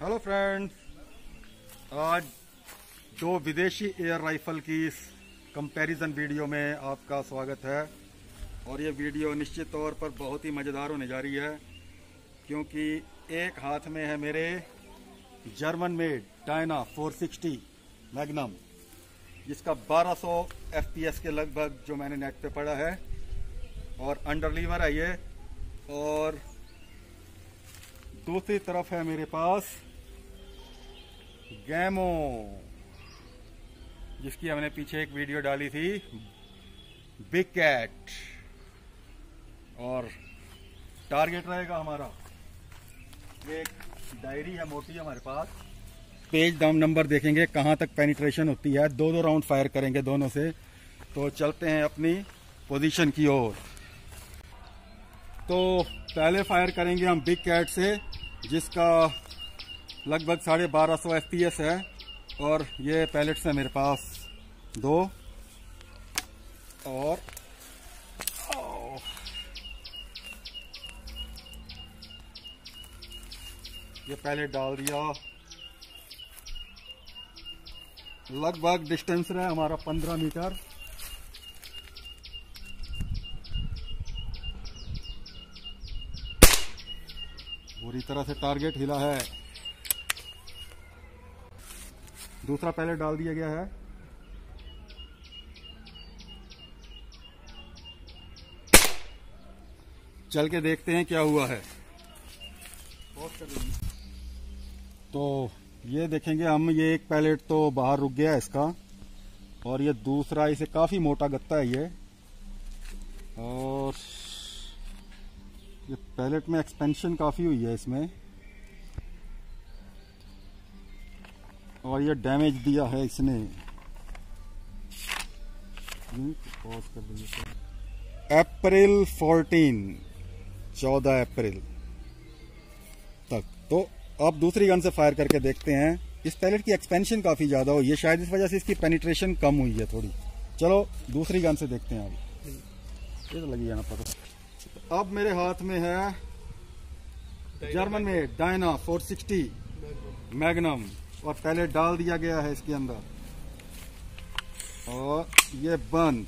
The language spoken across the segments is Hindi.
हेलो फ्रेंड्स आज दो विदेशी एयर राइफल की इस कंपैरिजन वीडियो में आपका स्वागत है, और ये वीडियो निश्चित तौर पर बहुत ही मज़ेदार होने जा रही है, क्योंकि एक हाथ में है मेरे जर्मन मेड डायना 460 मैग्नम जिसका 1200 एफपीएस के लगभग जो मैंने नेट पे पढ़ा है, और अंडरलीवर है ये, और दूसरी तरफ़ है मेरे पास गैमो, जिसकी हमने पीछे एक वीडियो डाली थी, बिग कैट। और टारगेट रहेगा हमारा। एक डायरी है मोटी हमारे पास। पेज डाउन नंबर देखेंगे, कहाँ तक पेनिट्रेशन होती है। दो दो राउंड फायर करेंगे दोनों से। तो चलते हैं अपनी पोजीशन की ओर। तो पहले फायर करेंगे हम बिग कैट से, जिसका लगभग साढ़े बारह सौ एफ़ है और ये पैलेट्स है मेरे पास। दो। और ये पैलेट डाल दिया। लगभग डिस्टेंस रहा हमारा पंद्रह मीटर। पूरी तरह से टारगेट हिला है। दूसरा पैलेट डाल दिया गया है। चल के देखते हैं क्या हुआ है। तो ये देखेंगे हम, ये एक पैलेट तो बाहर रुक गया इसका, और ये दूसरा इसे काफ़ी मोटा गत्ता है ये। और ये पैलेट में एक्सपेंशन काफ़ी हुई है इसमें। और ये डैमेज दिया है इसने। अप्रैल 14 14 अप्रैल तक। तो अब दूसरी गन से फायर करके देखते हैं। इस पैलेट की एक्सपेंशन काफ़ी ज़्यादा हुई। है शायद इस वजह से इसकी पेनिट्रेशन कम हुई है थोड़ी। चलो दूसरी गन से देखते हैं अब। ये तो लगी जाना पता अब मेरे हाथ में है जर्मन में डायना 460 मैग्नम और पहले डाल दिया गया है इसके अंदर। और ये बंद।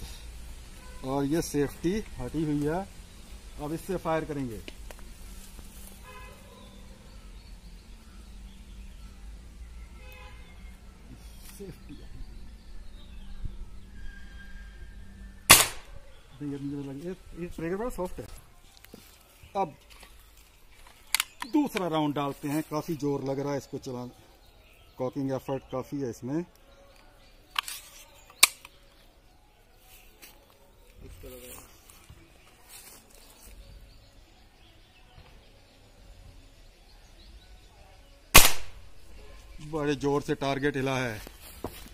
और ये सेफ्टी हटी हुई है। अब इससे फायर करेंगे। सेफ्टी है। अब दूसरा राउंड डालते हैं। काफ़ी ज़ोर लग रहा है इसको चलाने कॉकिंग एफर्ट काफ़ी है इसमें बड़े ज़ोर से टारगेट हिला है।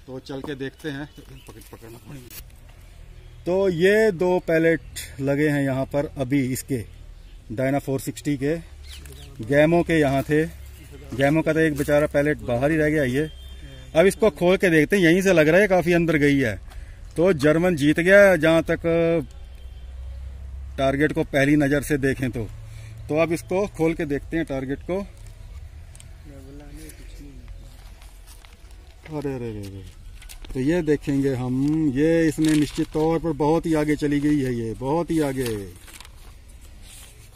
तो चल के देखते हैं। पकड़ पकड़ना पड़ेगा। तो ये दो पैलेट लगे हैं यहाँ पर अभी इसके। डायना 460 के। गैमो के यहाँ थे। गैमो का तो एक बेचारा पैलेट बाहर ही रह गया, ये। अब इसको खोल के देखते हैं, यहीं से लग रहा है काफ़ी अंदर गई है। तो जर्मन जीत गया, जहाँ तक टारगेट को पहली नज़र से देखें तो। तो अब इसको खोल के देखते हैं, टारगेट को। अरे अरे अरे तो ये देखेंगे हम, ये इसने निश्चित तौर पर बहुत ही आगे चली गई है, ये बहुत ही आगे।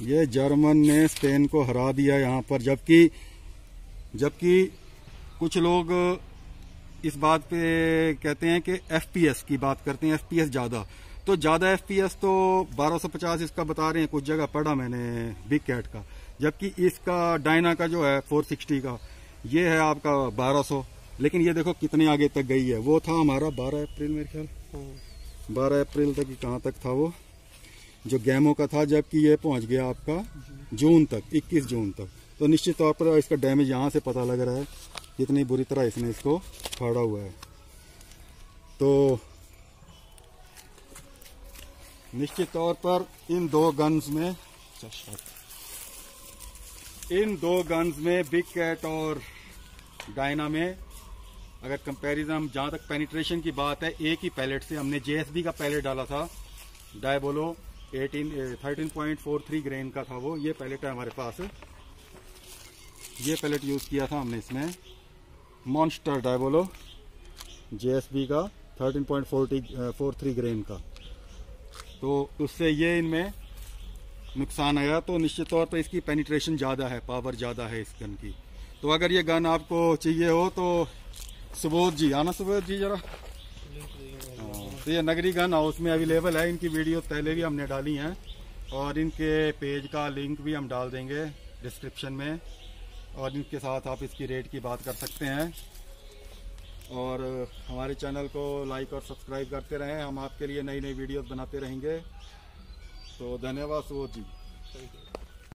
ये जर्मन ने स्पेन को हरा दिया यहाँ पर, जबकि जबकि कुछ लोग इस बात पे कहते हैं कि एफपीएस की बात करते हैं एफपीएस ज़्यादा। तो ज़्यादा एफपीएस तो 1250 इसका बता रहे हैं कुछ जगह पढ़ा मैंने बिग कैट का। जबकि इसका डायना का जो है 460 का ये है आपका 1200 लेकिन ये देखो कितने आगे तक गई है। वो था हमारा 12 अप्रैल मेरे ख्याल। 12 अप्रैल तक कहाँ तक था वो? जो गैमो का था जबकि ये पहुँच गया आपका जून तक 21 जून तक। तो निश्चित तौर पर इसका डैमेज यहाँ से पता लग रहा है। कितनी बुरी तरह इसने इसको फाड़ा हुआ है। तो निश्चित तौर पर इन दो गन्स में इन दो गन्स में बिग कैट और डायना में अगर कंपैरिजन हम जहाँ तक पेनिट्रेशन की बात है, एक ही पैलेट से हमने जेएसबी का पैलेट डाला था। डायबोलो 18 13.43 ग्रेन का था वो। ये पैलेट है हमारे पास। ये पैलेट यूज़ किया था हमने इसमें। मॉन्स्टर डायबोलो जे का 13.43 ग्रेन का। तो उससे ये इनमें नुकसान आया तो निश्चित तौर पर इसकी पेनिट्रेशन ज़्यादा है पावर ज़्यादा है इस गन की। तो अगर ये गन आपको चाहिए हो तो सुबोध जी आना सुबोध जी जरा। हाँ, तो ये नगरी गन हाउस में अवेलेबल है इनकी वीडियो पहले भी हमने डाली हैं और इनके पेज का लिंक भी हम डाल देंगे डिस्क्रिप्शन में। और इनके साथ आप इसकी रेट की बात कर सकते हैं। और हमारे चैनल को लाइक और सब्सक्राइब करते रहें। हम आपके लिए नई नई वीडियोस बनाते रहेंगे। तो धन्यवाद सुबोध जी।